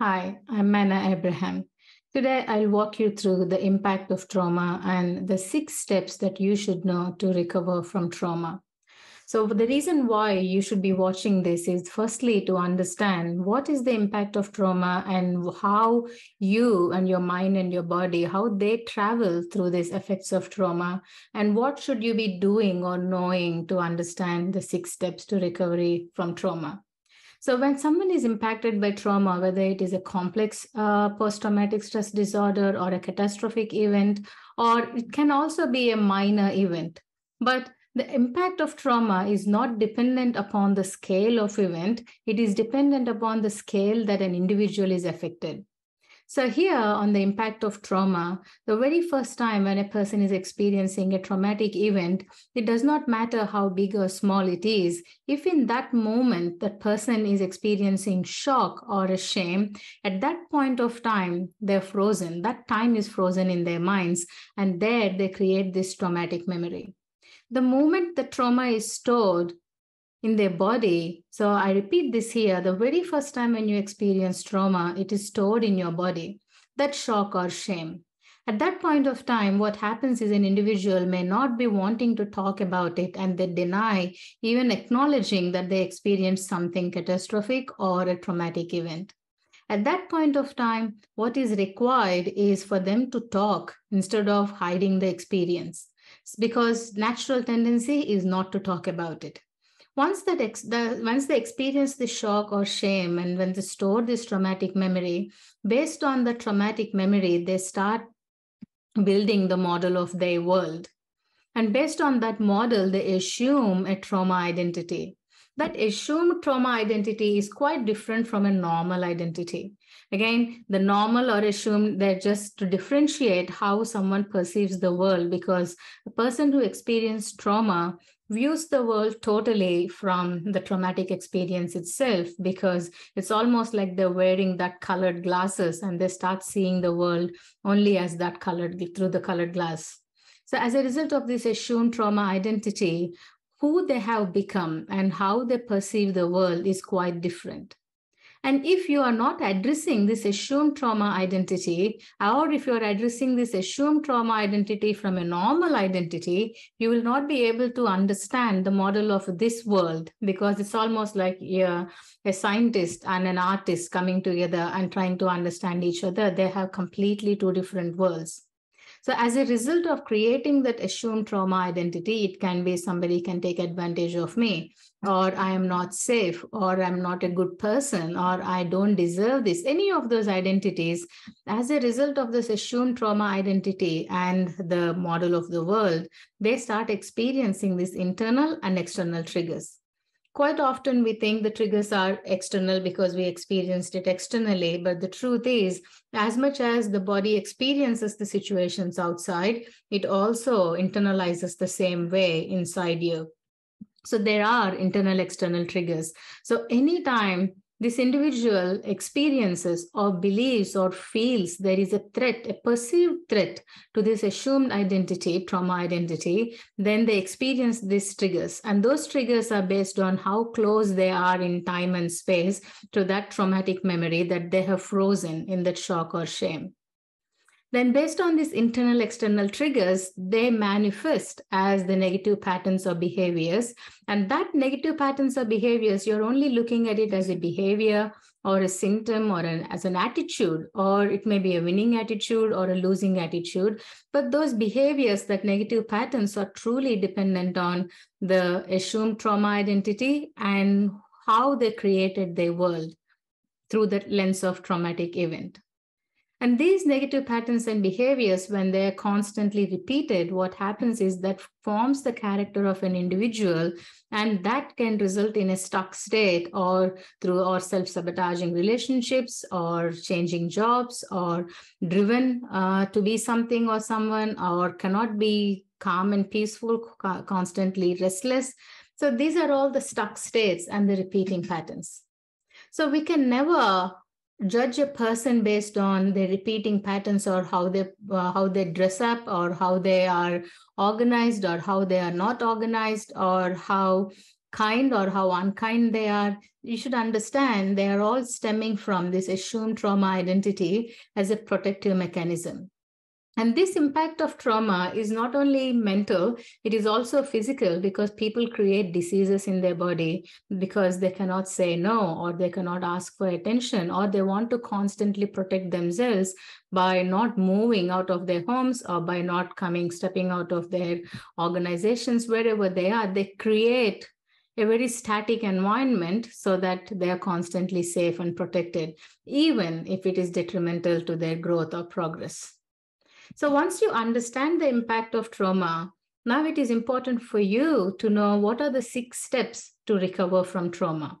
Hi, I'm Manna Abraham. Today, I'll walk you through the impact of trauma and the six steps that you should know to recover from trauma. So, the reason why you should be watching this is firstly to understand what is the impact of trauma and how you and your mind and your body how they travel through these effects of trauma and what should you be doing or knowing to understand the six steps to recovery from trauma. So, when someone is impacted by trauma, whether it is a complex uh, post traumatic stress disorder or a catastrophic event, or it can also be a minor event, but the impact of trauma is not dependent upon the scale of event, it is dependent upon the scale that an individual is affected. So, here on the impact of trauma, the very first time when a person is experiencing a traumatic event, it does not matter how big or small it is. If in that moment that person is experiencing shock or a shame, at that point of time, they're frozen. That time is frozen in their minds, and there they create this traumatic memory. The moment the trauma is stored, in their body. So I repeat this here the very first time when you experience trauma, it is stored in your body, that shock or shame. At that point of time, what happens is an individual may not be wanting to talk about it and they deny even acknowledging that they experienced something catastrophic or a traumatic event. At that point of time, what is required is for them to talk instead of hiding the experience because natural tendency is not to talk about it once that ex- the, once they experience the shock or shame and when they store this traumatic memory based on the traumatic memory they start building the model of their world. And based on that model they assume a trauma identity that assumed trauma identity is quite different from a normal identity. Again the normal or assumed they're just to differentiate how someone perceives the world because a person who experienced trauma views the world totally from the traumatic experience itself because it's almost like they're wearing that colored glasses and they start seeing the world only as that colored through the colored glass. So as a result of this assumed trauma identity who they have become and how they perceive the world is quite different and if you are not addressing this assumed trauma identity, or if you're addressing this assumed trauma identity from a normal identity, you will not be able to understand the model of this world because it's almost like yeah, a scientist and an artist coming together and trying to understand each other. They have completely two different worlds. So, as a result of creating that assumed trauma identity, it can be somebody can take advantage of me, or I am not safe, or I'm not a good person, or I don't deserve this. Any of those identities, as a result of this assumed trauma identity and the model of the world, they start experiencing these internal and external triggers quite often we think the triggers are external because we experienced it externally but the truth is as much as the body experiences the situations outside it also internalizes the same way inside you. So there are internal external triggers. So anytime this individual experiences or believes or feels there is a threat, a perceived threat to this assumed identity, trauma identity, then they experience these triggers. And those triggers are based on how close they are in time and space to that traumatic memory that they have frozen in that shock or shame then based on these internal external triggers they manifest as the negative patterns or behaviors. And that negative patterns or behaviors you're only looking at it as a behavior or a symptom or an, as an attitude or it may be a winning attitude or a losing attitude. But those behaviors that negative patterns are truly dependent on the assumed trauma identity and how they created their world through the lens of traumatic event and these negative patterns and behaviors, when they're constantly repeated, what happens is that forms the character of an individual, and that can result in a stuck state or through or self-sabotaging relationships or changing jobs or driven uh, to be something or someone or cannot be calm and peaceful, constantly restless. So these are all the stuck states and the repeating patterns. So we can never judge a person based on their repeating patterns or how they uh, how they dress up or how they are organized or how they are not organized or how kind or how unkind they are, you should understand they are all stemming from this assumed trauma identity as a protective mechanism. And this impact of trauma is not only mental, it is also physical because people create diseases in their body because they cannot say no or they cannot ask for attention or they want to constantly protect themselves by not moving out of their homes or by not coming, stepping out of their organizations, wherever they are. They create a very static environment so that they are constantly safe and protected, even if it is detrimental to their growth or progress. So once you understand the impact of trauma, now it is important for you to know what are the six steps to recover from trauma.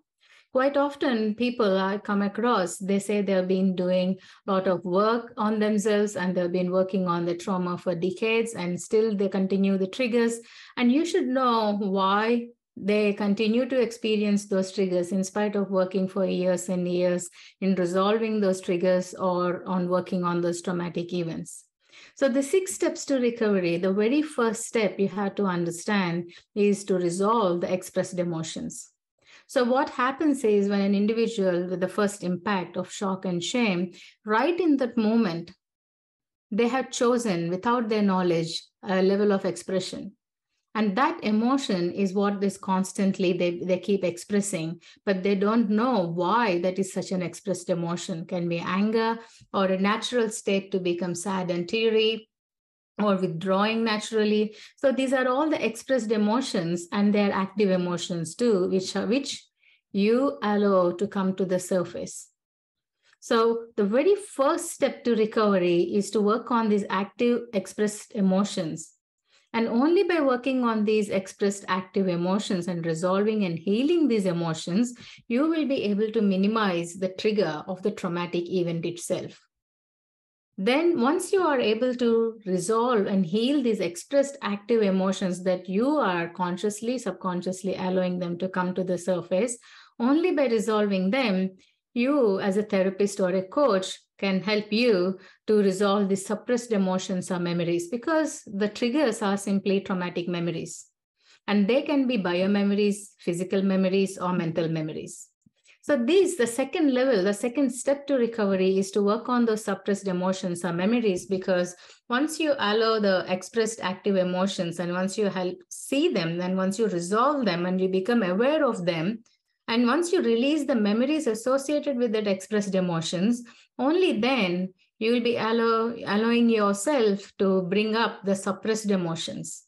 Quite often, people I come across, they say they've been doing a lot of work on themselves and they've been working on the trauma for decades and still they continue the triggers. And you should know why they continue to experience those triggers in spite of working for years and years in resolving those triggers or on working on those traumatic events. So, the six steps to recovery, the very first step you have to understand is to resolve the expressed emotions. So, what happens is when an individual with the first impact of shock and shame, right in that moment, they have chosen without their knowledge a level of expression and that emotion is what is constantly they, they keep expressing but they don't know why that is such an expressed emotion. Can be anger or a natural state to become sad and teary or withdrawing naturally. So these are all the expressed emotions and they're active emotions too which are which you allow to come to the surface. So the very first step to recovery is to work on these active expressed emotions and only by working on these expressed active emotions and resolving and healing these emotions, you will be able to minimize the trigger of the traumatic event itself. Then, once you are able to resolve and heal these expressed active emotions that you are consciously, subconsciously allowing them to come to the surface, only by resolving them, you, as a therapist or a coach, can help you to resolve the suppressed emotions or memories because the triggers are simply traumatic memories. And they can be biomemories, physical memories, or mental memories. So, these, the second level, the second step to recovery is to work on those suppressed emotions or memories because once you allow the expressed active emotions and once you help see them, then once you resolve them and you become aware of them, and once you release the memories associated with that expressed emotions, only then you will be allow, allowing yourself to bring up the suppressed emotions.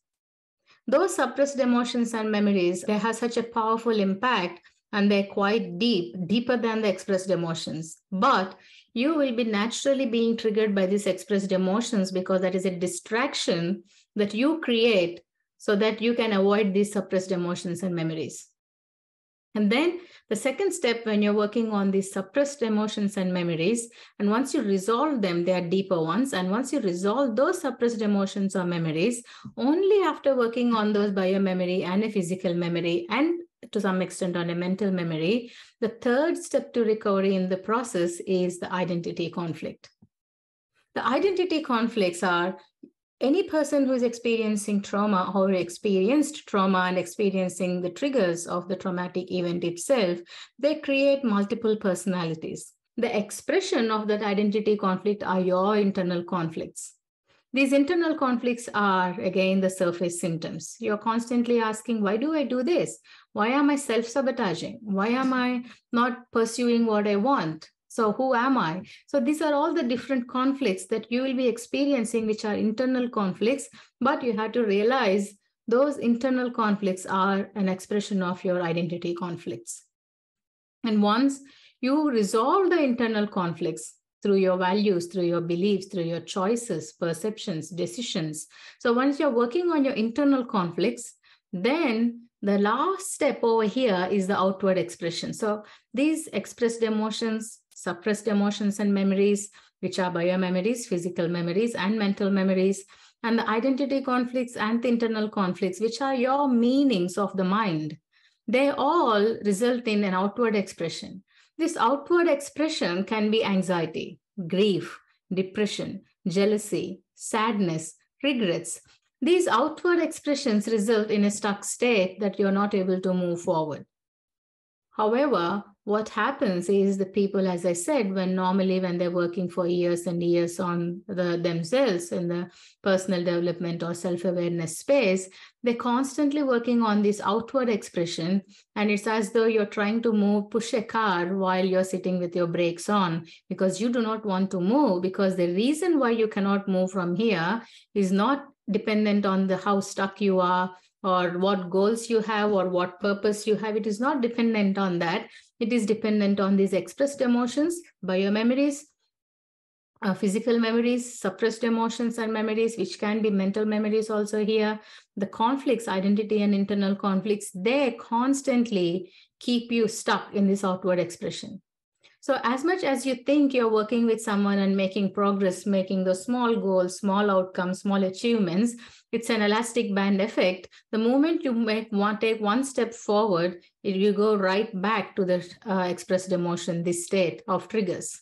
Those suppressed emotions and memories, they have such a powerful impact and they're quite deep, deeper than the expressed emotions. But you will be naturally being triggered by these expressed emotions because that is a distraction that you create so that you can avoid these suppressed emotions and memories. And then the second step, when you're working on these suppressed emotions and memories, and once you resolve them, they are deeper ones. And once you resolve those suppressed emotions or memories, only after working on those bio memory and a physical memory, and to some extent on a mental memory, the third step to recovery in the process is the identity conflict. The identity conflicts are any person who is experiencing trauma or experienced trauma and experiencing the triggers of the traumatic event itself, they create multiple personalities. The expression of that identity conflict are your internal conflicts. These internal conflicts are, again, the surface symptoms. You're constantly asking, why do I do this? Why am I self sabotaging? Why am I not pursuing what I want? So, who am I? So, these are all the different conflicts that you will be experiencing, which are internal conflicts, but you have to realize those internal conflicts are an expression of your identity conflicts. And once you resolve the internal conflicts through your values, through your beliefs, through your choices, perceptions, decisions. So, once you're working on your internal conflicts, then the last step over here is the outward expression. So, these expressed emotions, suppressed emotions and memories, which are biomemories, physical memories, and mental memories, and the identity conflicts and the internal conflicts, which are your meanings of the mind. They all result in an outward expression. This outward expression can be anxiety, grief, depression, jealousy, sadness, regrets. These outward expressions result in a stuck state that you're not able to move forward. However, what happens is the people, as I said, when normally when they're working for years and years on the, themselves in the personal development or self-awareness space, they're constantly working on this outward expression. And it's as though you're trying to move, push a car while you're sitting with your brakes on because you do not want to move because the reason why you cannot move from here is not dependent on the how stuck you are or what goals you have or what purpose you have. It is not dependent on that. It is dependent on these expressed emotions, biomemories, uh, physical memories, suppressed emotions and memories, which can be mental memories also here. The conflicts, identity and internal conflicts, they constantly keep you stuck in this outward expression. So as much as you think you're working with someone and making progress, making those small goals, small outcomes, small achievements, it's an elastic band effect. The moment you make one take one step forward, you go right back to the uh, expressed emotion, this state of triggers.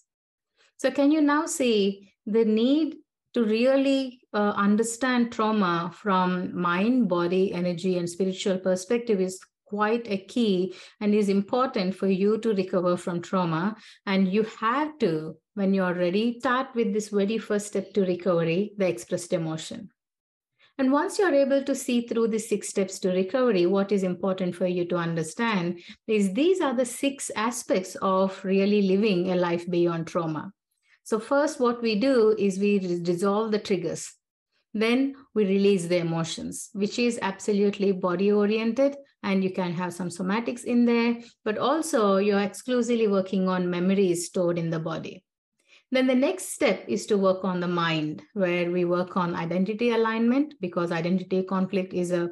So can you now see the need to really uh, understand trauma from mind, body, energy, and spiritual perspective is quite a key and is important for you to recover from trauma. And you have to, when you're ready, start with this very first step to recovery, the expressed emotion. And once you're able to see through the six steps to recovery, what is important for you to understand is these are the six aspects of really living a life beyond trauma. So, first, what we do is we dissolve the triggers. Then we release the emotions, which is absolutely body oriented. And you can have some somatics in there, but also you're exclusively working on memories stored in the body. Then the next step is to work on the mind, where we work on identity alignment because identity conflict is a,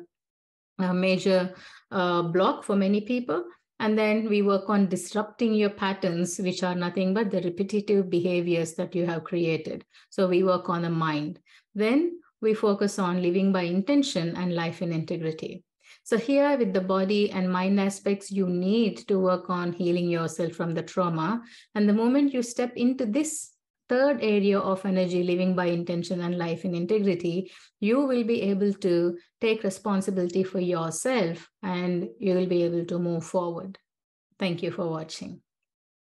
a major uh, block for many people. And then we work on disrupting your patterns, which are nothing but the repetitive behaviors that you have created. So we work on the mind. Then we focus on living by intention and life in integrity. So, here with the body and mind aspects, you need to work on healing yourself from the trauma. And the moment you step into this third area of energy, living by intention and life in integrity, you will be able to take responsibility for yourself and you will be able to move forward. Thank you for watching.